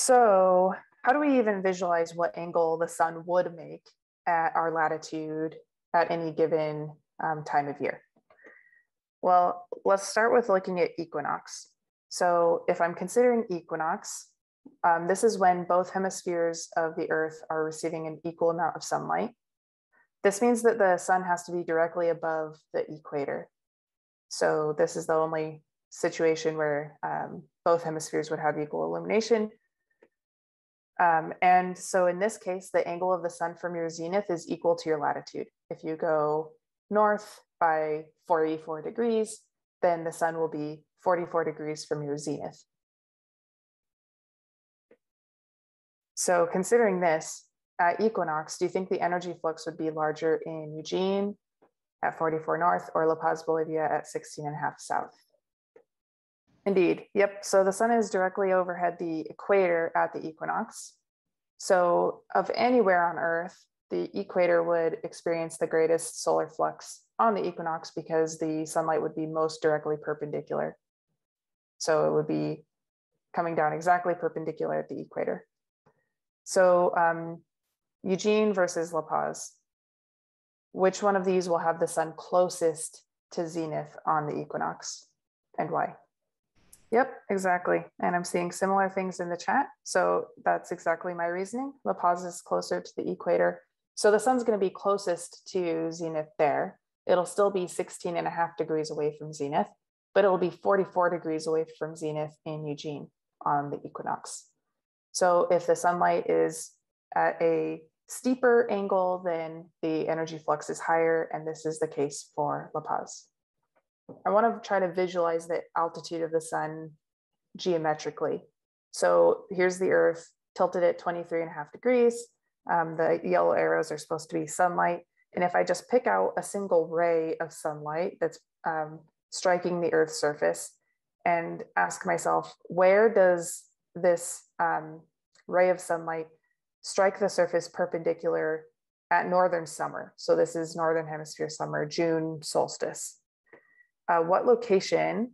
So how do we even visualize what angle the sun would make at our latitude at any given um, time of year? Well, let's start with looking at equinox. So if I'm considering equinox, um, this is when both hemispheres of the earth are receiving an equal amount of sunlight. This means that the sun has to be directly above the equator. So this is the only situation where um, both hemispheres would have equal illumination. Um, and so in this case, the angle of the sun from your zenith is equal to your latitude. If you go north by 44 degrees, then the sun will be 44 degrees from your zenith. So considering this, at equinox, do you think the energy flux would be larger in Eugene at 44 north or La Paz, Bolivia at 16 and a half south? Indeed. Yep. So the sun is directly overhead the equator at the equinox. So, of anywhere on Earth, the equator would experience the greatest solar flux on the equinox because the sunlight would be most directly perpendicular. So, it would be coming down exactly perpendicular at the equator. So, um, Eugene versus La Paz, which one of these will have the sun closest to zenith on the equinox and why? Yep, exactly. And I'm seeing similar things in the chat. So that's exactly my reasoning. La Paz is closer to the equator. So the sun's going to be closest to zenith there. It'll still be 16 and a half degrees away from zenith, but it'll be 44 degrees away from zenith in Eugene on the equinox. So if the sunlight is at a steeper angle, then the energy flux is higher, and this is the case for La Paz. I want to try to visualize the altitude of the sun geometrically. So here's the Earth tilted at 23 and a half degrees. Um, the yellow arrows are supposed to be sunlight. And if I just pick out a single ray of sunlight that's um, striking the Earth's surface and ask myself, where does this um, ray of sunlight strike the surface perpendicular at northern summer? So this is northern hemisphere summer, June solstice uh, what location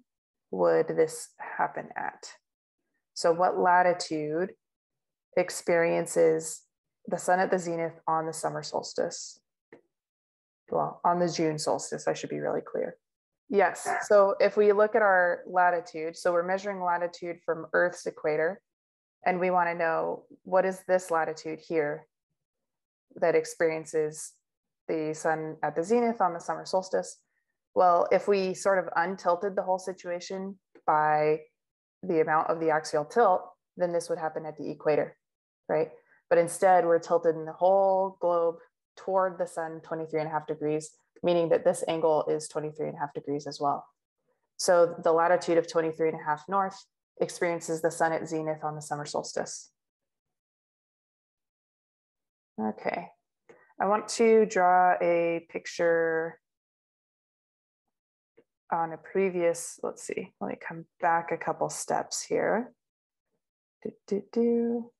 would this happen at? So what latitude experiences the sun at the zenith on the summer solstice? Well, on the June solstice, I should be really clear. Yes, so if we look at our latitude, so we're measuring latitude from Earth's equator, and we wanna know what is this latitude here that experiences the sun at the zenith on the summer solstice? Well, if we sort of untilted the whole situation by the amount of the axial tilt, then this would happen at the equator, right? But instead, we're tilted in the whole globe toward the sun 23 and a half degrees, meaning that this angle is 23 and a half degrees as well. So the latitude of 23 and a half north experiences the sun at zenith on the summer solstice. Okay, I want to draw a picture on a previous, let's see, let me come back a couple steps here. Do, do, do.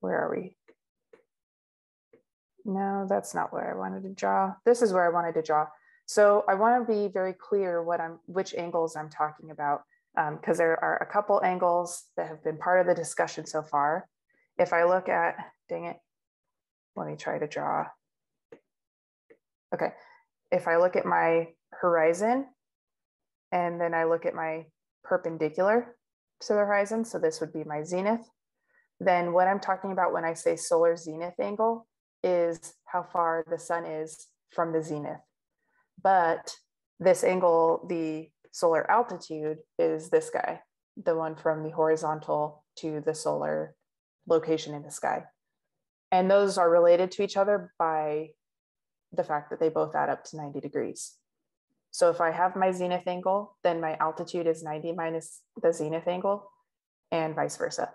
Where are we? No, that's not where I wanted to draw. This is where I wanted to draw. So I want to be very clear what I'm, which angles I'm talking about, because um, there are a couple angles that have been part of the discussion so far. If I look at, dang it, let me try to draw. Okay, if I look at my horizon, and then I look at my perpendicular to the horizon, so this would be my zenith, then what I'm talking about when I say solar zenith angle is how far the sun is from the zenith. But this angle, the solar altitude, is this guy, the one from the horizontal to the solar location in the sky. And those are related to each other by the fact that they both add up to 90 degrees. So if I have my zenith angle, then my altitude is 90 minus the zenith angle and vice versa.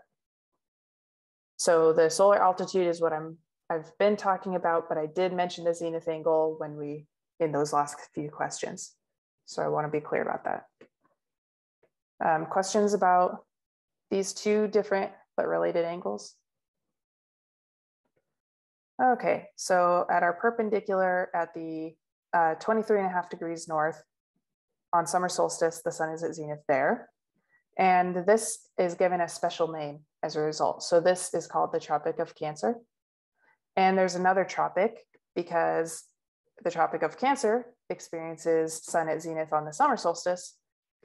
So the solar altitude is what I'm, I've been talking about, but I did mention the zenith angle when we, in those last few questions. So I wanna be clear about that. Um, questions about these two different but related angles? Okay, so at our perpendicular at the uh, 23 and a half degrees north. On summer solstice, the sun is at zenith there. And this is given a special name as a result. So this is called the Tropic of Cancer. And there's another tropic because the Tropic of Cancer experiences sun at zenith on the summer solstice,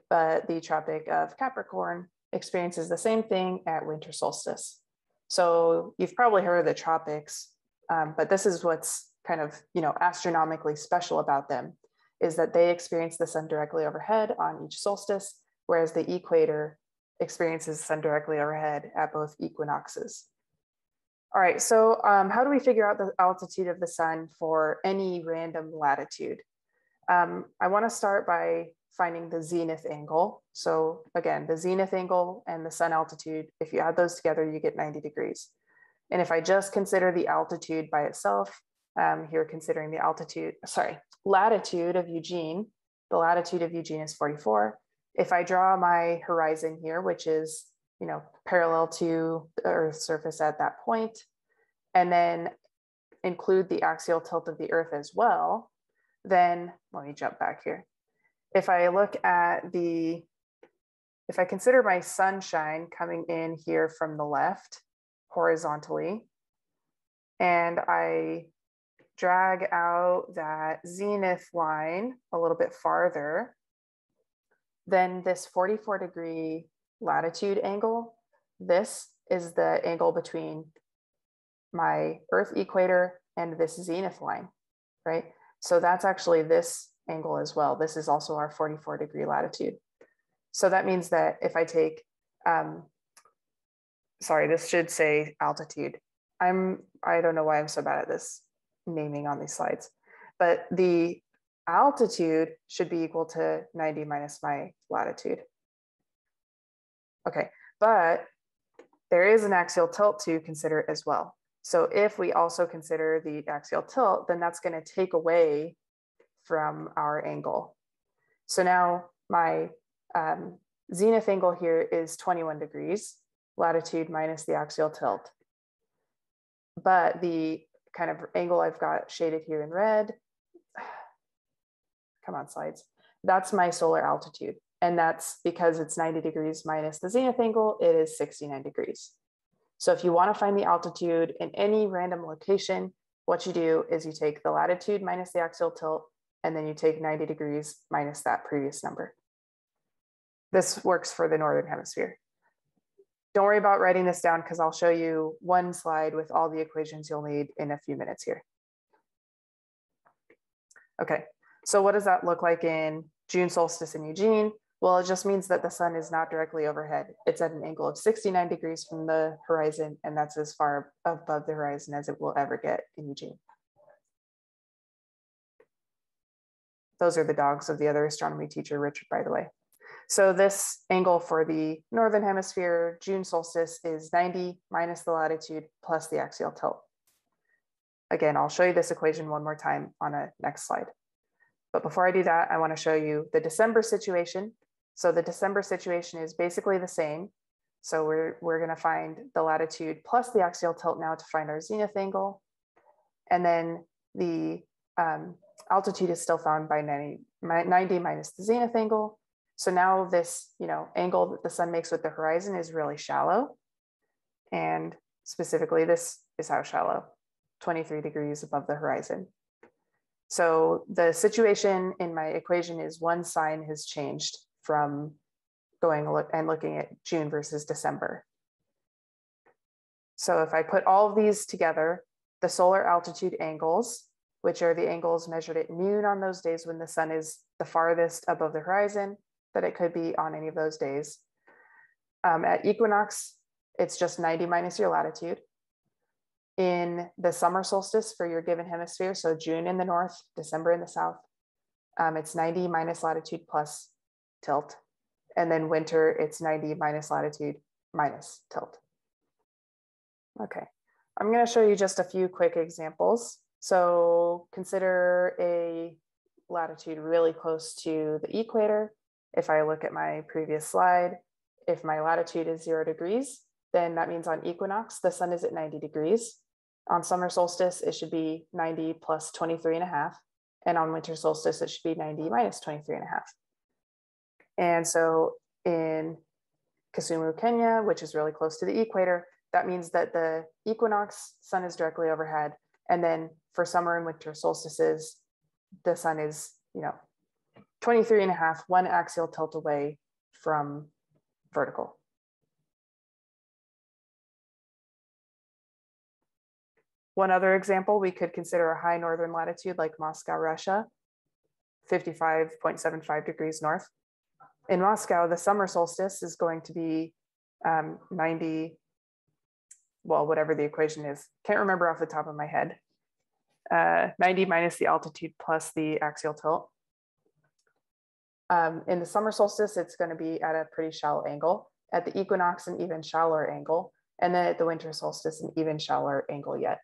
but the Tropic of Capricorn experiences the same thing at winter solstice. So you've probably heard of the tropics, um, but this is what's kind of you know astronomically special about them is that they experience the sun directly overhead on each solstice, whereas the equator experiences sun directly overhead at both equinoxes. All right, so um, how do we figure out the altitude of the sun for any random latitude? Um, I wanna start by finding the zenith angle. So again, the zenith angle and the sun altitude, if you add those together, you get 90 degrees. And if I just consider the altitude by itself, um, here considering the altitude, sorry, latitude of Eugene, the latitude of Eugene is 44. If I draw my horizon here, which is, you know, parallel to the Earth's surface at that point, and then include the axial tilt of the Earth as well, then let me jump back here if I look at the, if I consider my sunshine coming in here from the left horizontally, and I drag out that zenith line a little bit farther, then this 44 degree latitude angle, this is the angle between my Earth equator and this zenith line, right? So that's actually this angle as well. This is also our 44 degree latitude. So that means that if I take, um, sorry, this should say altitude. I'm, I don't know why I'm so bad at this naming on these slides, but the altitude should be equal to 90 minus my latitude. Okay, but there is an axial tilt to consider as well. So if we also consider the axial tilt, then that's going to take away from our angle. So now my um, zenith angle here is 21 degrees, latitude minus the axial tilt. But the kind of angle I've got shaded here in red, come on slides, that's my solar altitude. And that's because it's 90 degrees minus the zenith angle, it is 69 degrees. So if you wanna find the altitude in any random location, what you do is you take the latitude minus the axial tilt and then you take 90 degrees minus that previous number. This works for the Northern Hemisphere. Don't worry about writing this down because I'll show you one slide with all the equations you'll need in a few minutes here. Okay, so what does that look like in June solstice in Eugene? Well, it just means that the sun is not directly overhead. It's at an angle of 69 degrees from the horizon, and that's as far above the horizon as it will ever get in Eugene. Those are the dogs of the other astronomy teacher, Richard, by the way. So this angle for the Northern hemisphere, June solstice is 90 minus the latitude plus the axial tilt. Again, I'll show you this equation one more time on a next slide. But before I do that, I wanna show you the December situation. So the December situation is basically the same. So we're, we're gonna find the latitude plus the axial tilt now to find our zenith angle. And then the um, altitude is still found by 90, 90 minus the zenith angle. So now this, you know, angle that the sun makes with the horizon is really shallow. And specifically, this is how shallow, 23 degrees above the horizon. So the situation in my equation is one sign has changed from going and looking at June versus December. So if I put all of these together, the solar altitude angles which are the angles measured at noon on those days when the sun is the farthest above the horizon that it could be on any of those days. Um, at equinox, it's just 90 minus your latitude. In the summer solstice for your given hemisphere, so June in the north, December in the south, um, it's 90 minus latitude plus tilt. And then winter, it's 90 minus latitude minus tilt. Okay, I'm gonna show you just a few quick examples. So consider a latitude really close to the equator. If I look at my previous slide, if my latitude is zero degrees, then that means on equinox, the sun is at 90 degrees. On summer solstice, it should be 90 plus 23 and a half. And on winter solstice, it should be 90 minus 23 and a half. And so in Kisumu, Kenya, which is really close to the equator, that means that the equinox sun is directly overhead. And then for summer and winter solstices, the sun is, you know, 23 and a half, one axial tilt away from vertical. One other example, we could consider a high northern latitude like Moscow, Russia, 55.75 degrees north. In Moscow, the summer solstice is going to be um, 90, well, whatever the equation is. Can't remember off the top of my head. Uh, 90 minus the altitude plus the axial tilt. Um, in the summer solstice, it's going to be at a pretty shallow angle. At the equinox, an even shallower angle. And then at the winter solstice, an even shallower angle yet.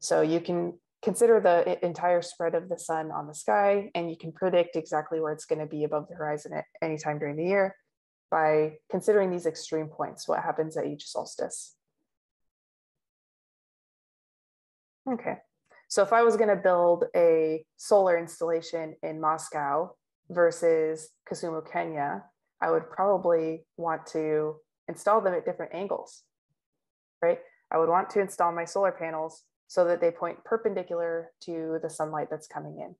So you can consider the entire spread of the sun on the sky, and you can predict exactly where it's going to be above the horizon at any time during the year by considering these extreme points, what happens at each solstice. Okay, so if I was going to build a solar installation in Moscow versus Kisumu, Kenya, I would probably want to install them at different angles, right? I would want to install my solar panels so that they point perpendicular to the sunlight that's coming in.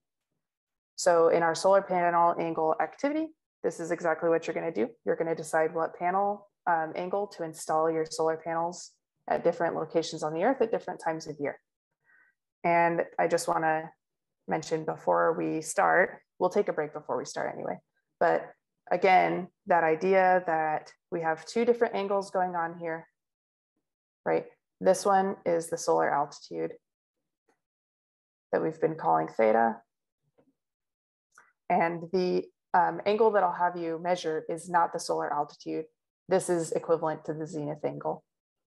So in our solar panel angle activity, this is exactly what you're gonna do. You're gonna decide what panel um, angle to install your solar panels at different locations on the earth at different times of year. And I just wanna mention before we start, we'll take a break before we start anyway, but again, that idea that we have two different angles going on here, right? This one is the solar altitude that we've been calling theta. And the um, angle that I'll have you measure is not the solar altitude. This is equivalent to the zenith angle.